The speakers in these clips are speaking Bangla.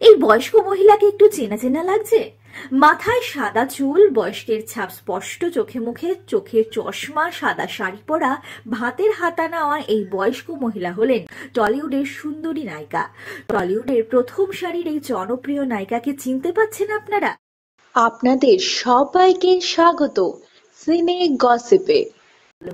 এই বয়স্ক মহিলাকে একটু চেনা চেনা লাগছে? মাথায় সাদা চুল বয়স্কের ছাপ স্পষ্ট চোখে মুখে চোখে চশমা সাদা শাড়ি পরা ভাতের হাতা নেওয়া এই বয়স্ক মহিলা হলেন টলিউডের সুন্দরী নায়িকা। টলিউডের প্রথম সারির এই জনপ্রিয় নায়িকাকে চিনতে পাচ্ছেন আপনারা? আপনাদের সবাইকে স্বাগত সিনে গসিপে।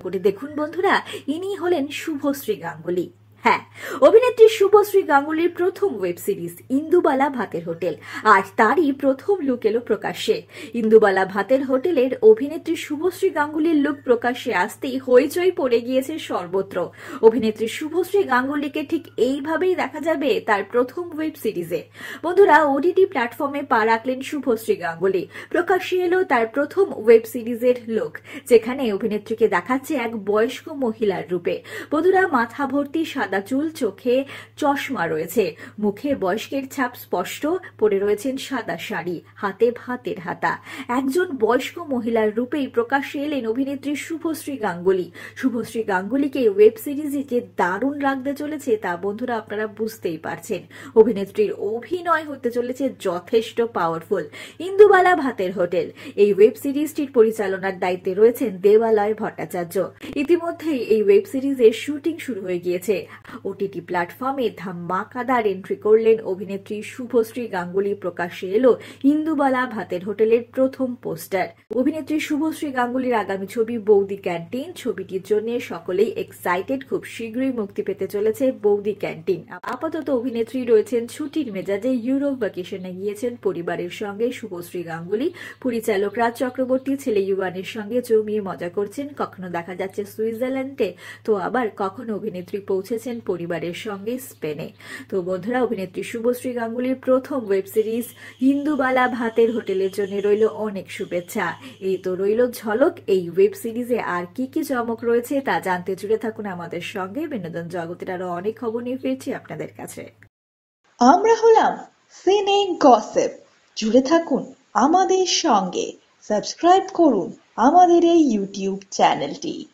করে দেখুন বন্ধুরা ইনি হলেন শুভশ্রী গাঙ্গুলি। হ্যাঁ অভিনেত্রী শুভশ্রী গাঙ্গুলির প্রথম ওয়েব সিরিজ ইন্দুবালা ভাতের হোটেল। আজ তারই প্রথম লুক এলো প্রকাশ্যে। ইন্দুবালা ভাতের হোটেলের অভিনেত্রী শুভশ্রী গাঙ্গুলির লুক প্রকাশ্যে আসতেই হইচই পড়ে গিয়েছে সর্বত্র। অভিনেত্রী শুভশ্রী গাঙ্গুলিকে ঠিক এইভাবেই দেখা যাবে তার প্রথম ওয়েব সিরিজে বন্ধুরা ওটিটি প্ল্যাটফর্মে পা রাখলেন শুভশ্রী গাঙ্গুলি। প্রকাশ্যে এলো তার প্রথম ওয়েব সিরিজের লুক যেখানে অভিনেত্রীকে দেখাচ্ছে এক বয়স্ক মহিলার রূপে। বন্ধুরা, মাথা ভর্তি চুল, চোখে চশমা রয়েছে। মুখে বয়স্কের ছাপ স্পষ্ট, পরে রয়েছেন সাদা শাড়ি, হাতে ভাতের হাতা। একজন বয়স্ক মহিলার রূপেই প্রকাশ্যে এলেন অভিনেত্রী শুভশ্রী গাঙ্গুলি। শুভশ্রী গাঙ্গুলিকে ওয়েব সিরিজে যে দারুণ রাখতে চলেছে তা বন্ধুরা আপনারা বুঝতেই পারছেন। অভিনেত্রীর অভিনয় হতে চলেছে যথেষ্ট পাওয়ারফুল ইন্দুবালা ভাতের হোটেল। এই ওয়েব সিরিজটির পরিচালনার দায়িত্বে রয়েছেন দেবালয় ভট্টাচার্য। ইতিমধ্যেই এই ওয়েব সিরিজের শুটিং শুরু হয়ে গিয়েছে। ওটিটি প্ল্যাটফর্মে ধামাকাদার এন্ট্রি করলেন অভিনেত্রী শুভশ্রী গাঙ্গুলি। প্রকাশ্যে এলো ইন্দুবালা ভাতের হোটেলের প্রথম পোস্টার। অভিনেত্রী শুভশ্রী গাঙ্গুলির আগামী ছবি বৌদি ক্যান্টিন। ছবিটির জন্য সকলেই এক্সাইটেড খুব শীঘ্রই মুক্তি পেতে চলেছে বৌদি ক্যান্টিন। আপাতত অভিনেত্রী রয়েছেন ছুটির মেজাজে ইউরোপ ভ্যাকেশনে গিয়েছেন পরিবারের সঙ্গে শুভশ্রী গাঙ্গুলি। পরিচালক রাজ চক্রবর্তী, ছেলে ইউয়ানের সঙ্গে জমিয়ে মজা করছেন। কখনো দেখা যাচ্ছে সুইজারল্যান্ডে, তো আবার কখনো অভিনেত্রী পৌঁছেছেন পরিবারের সঙ্গে স্পেনে। তো বন্ধুরা, অভিনেত্রী শুভশ্রী গাঙ্গুলির প্রথম ওয়েব সিরিজ ইন্দুবালা ভাতের হোটেলের জন্য রইল অনেক শুভেচ্ছা। এই তো রইল ঝলক, এই ওয়েব সিরিজে আর কি কি চমক রয়েছে তা জানতে জুড়ে থাকুন আমাদের সঙ্গে। বিনোদন জগতের আরও অনেক খবর নিয়ে ফিরছি আপনাদের কাছে। আমরা হলাম সিনে গসেপ। জুড়ে থাকুন আমাদের সঙ্গে। সাবস্ক্রাইব করুন আমাদের এই ইউটিউব চ্যানেলটি।